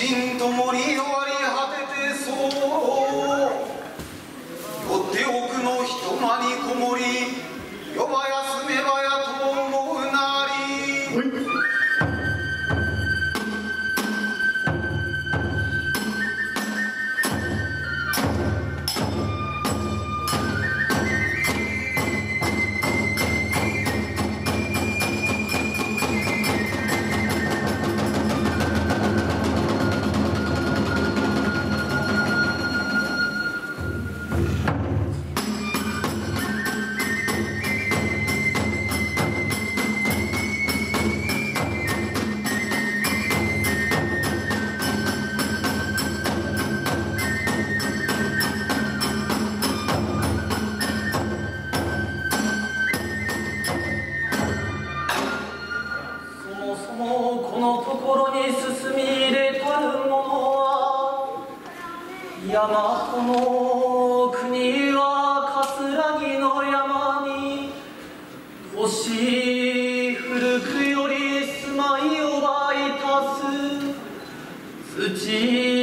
síntoma す土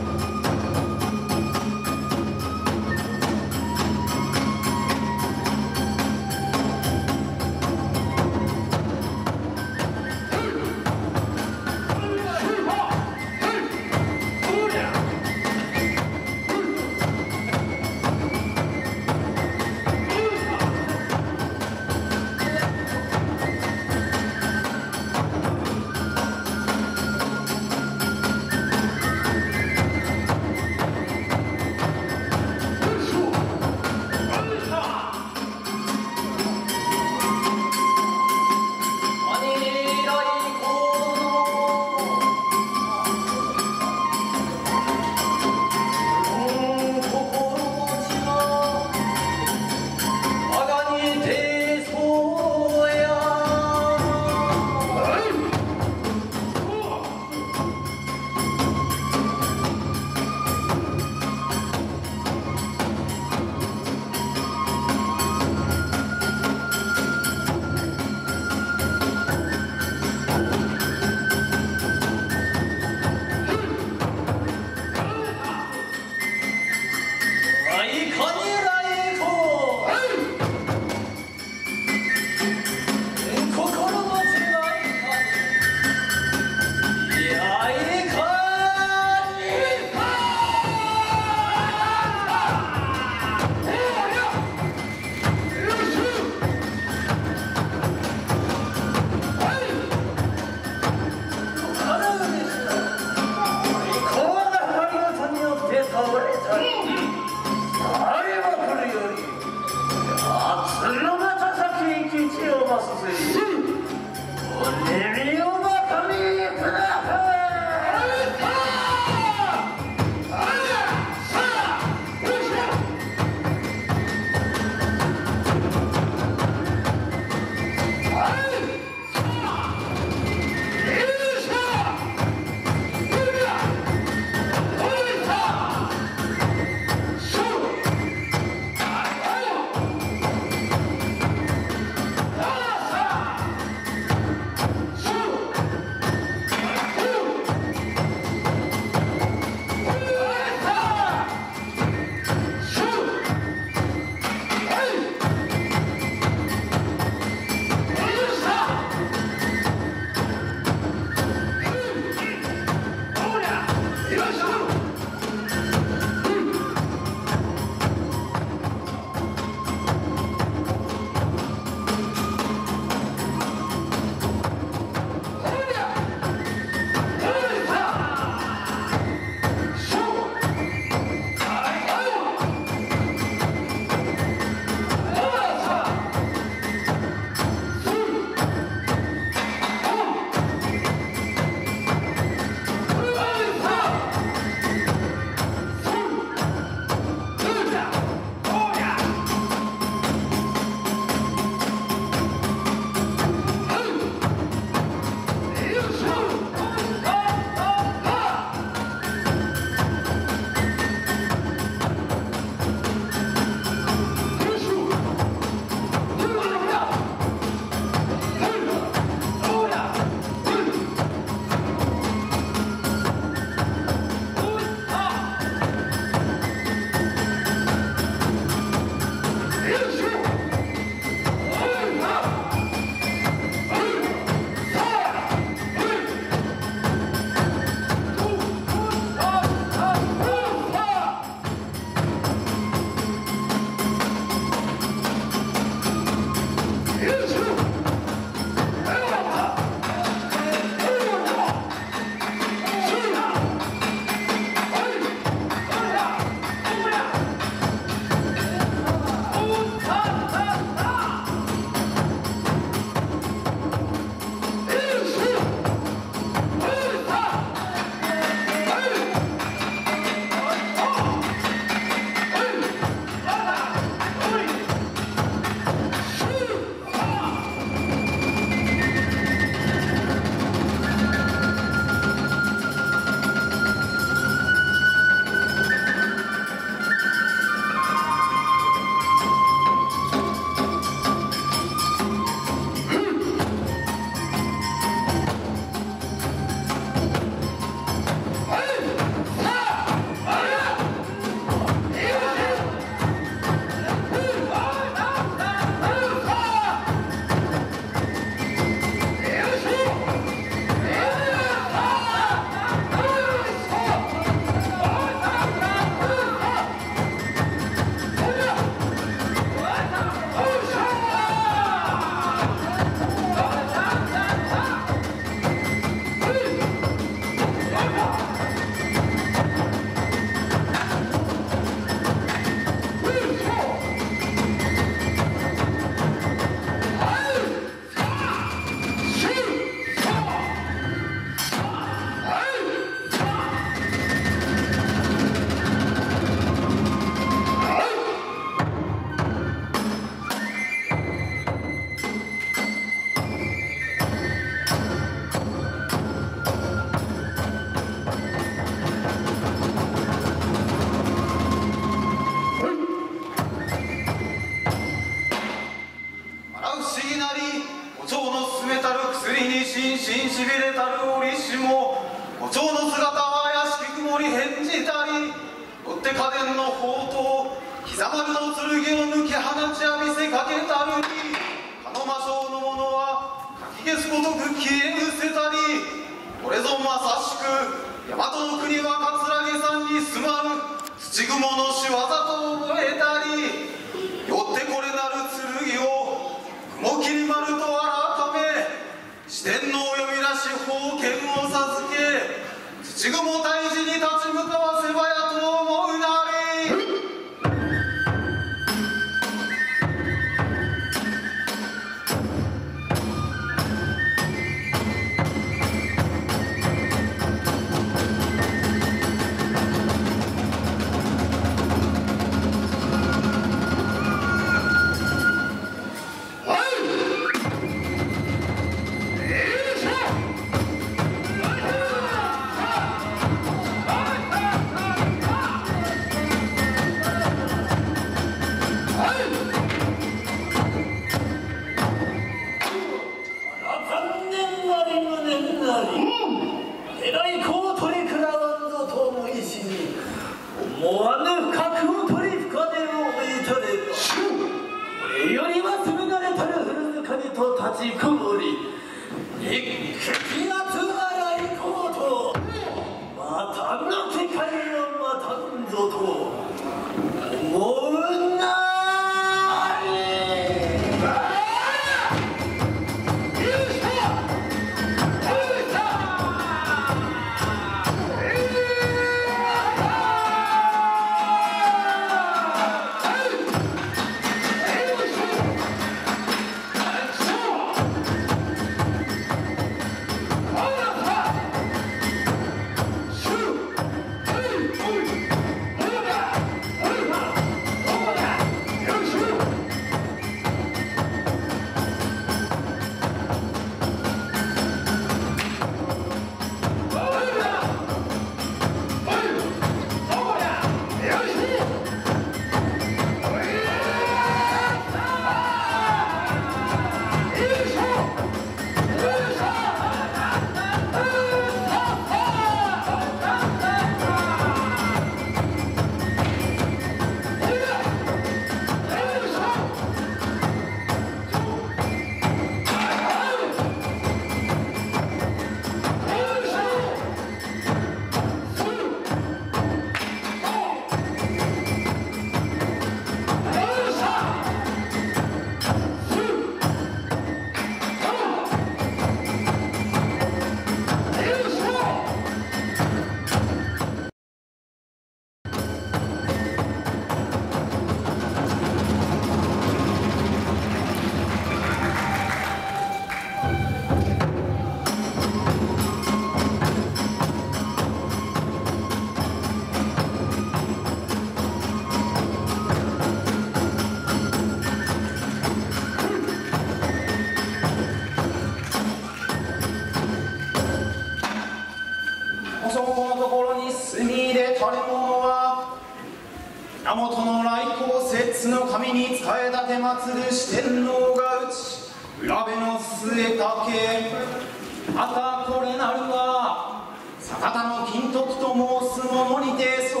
源の来光摂津の神に仕え立て祀る四天王が打ち裏部の末掛けまた。これなるは坂田の金徳と申す者にて候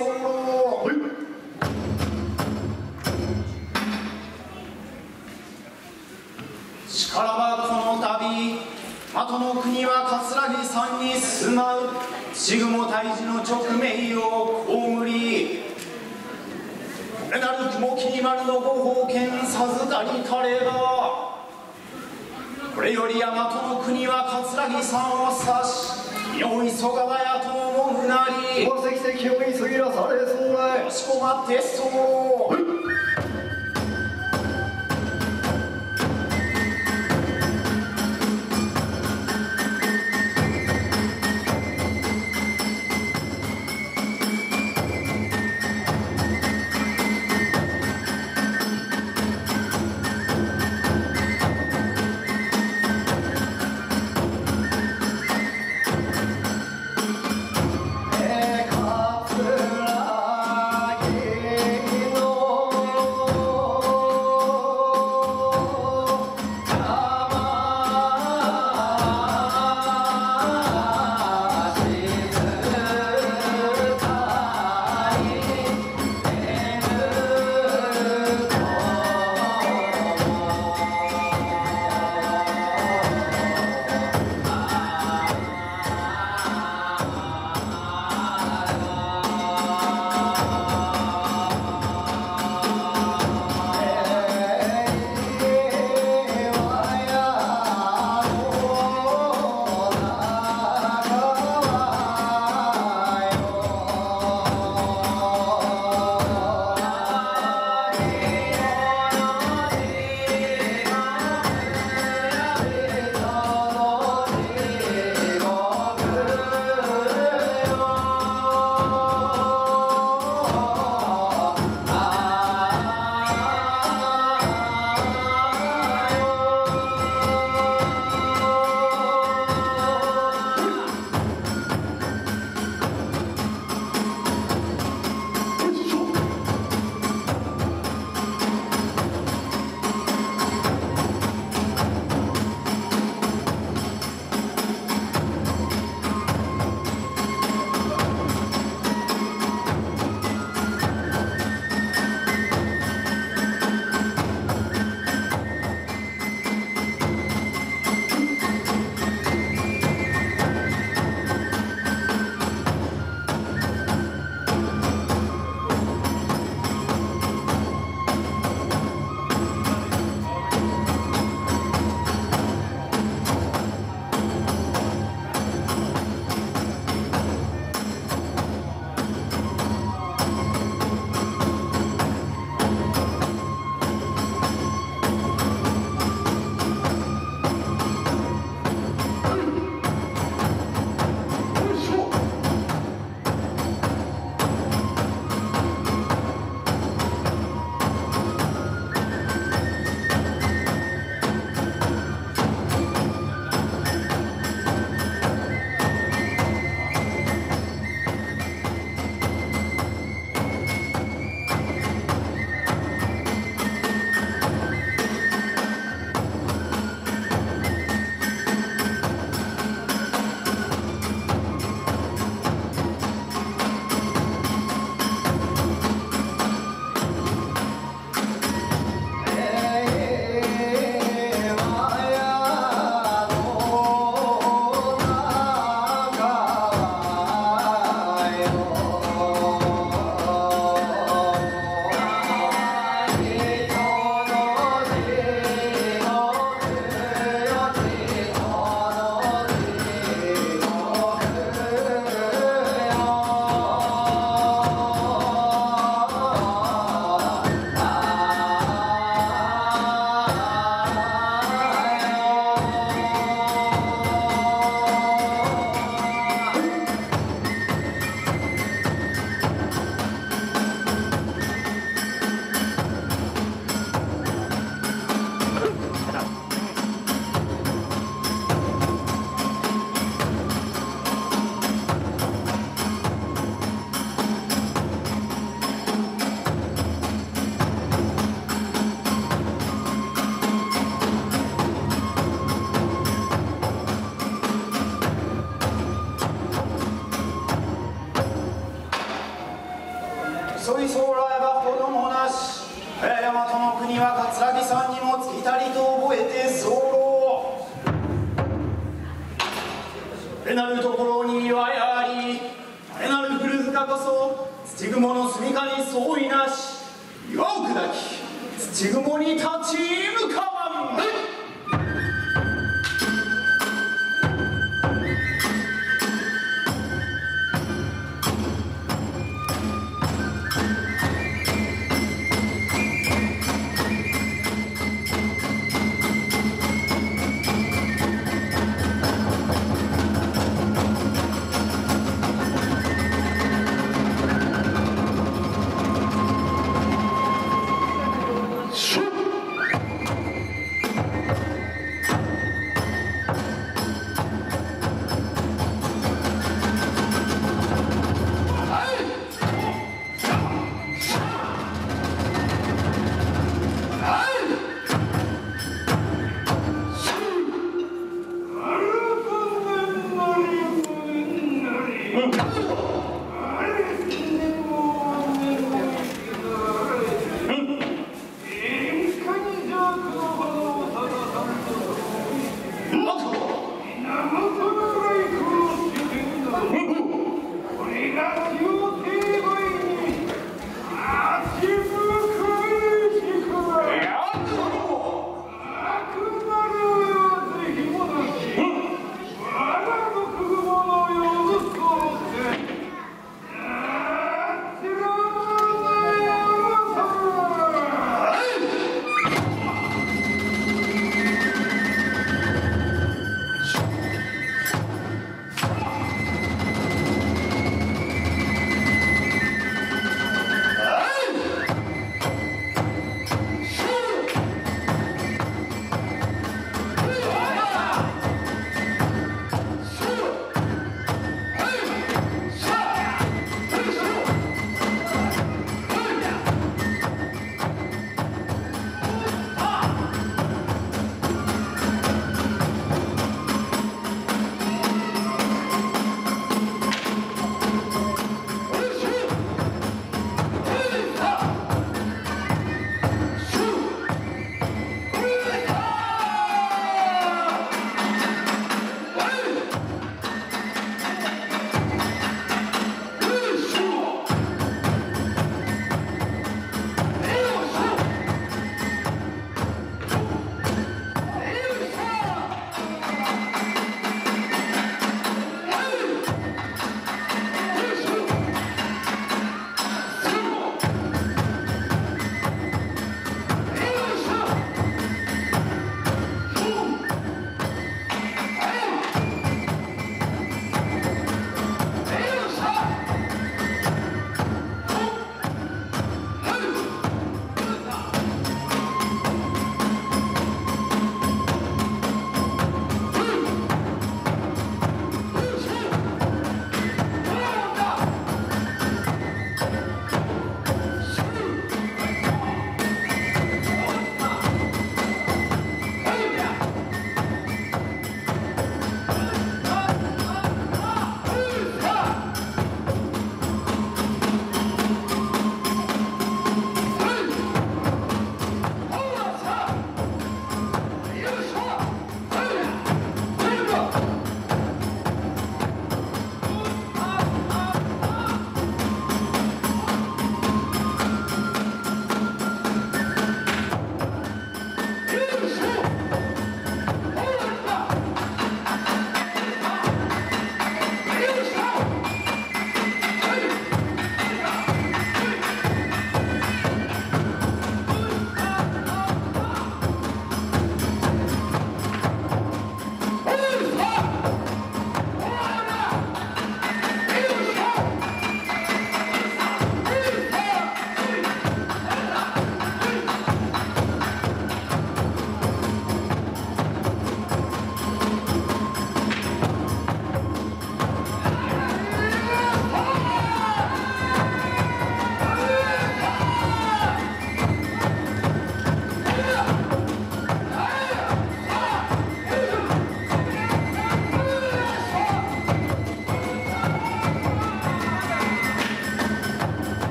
しからばこの度的の国は桂木山に住まうシグモ退治の勅命を被りなる雲霧丸のご宝剣授かりたればこれより大和の国は桂木山を指し身を急がばやと思うなり宝石石を急ぎらされそうだよしこまってそう。えか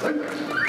はい、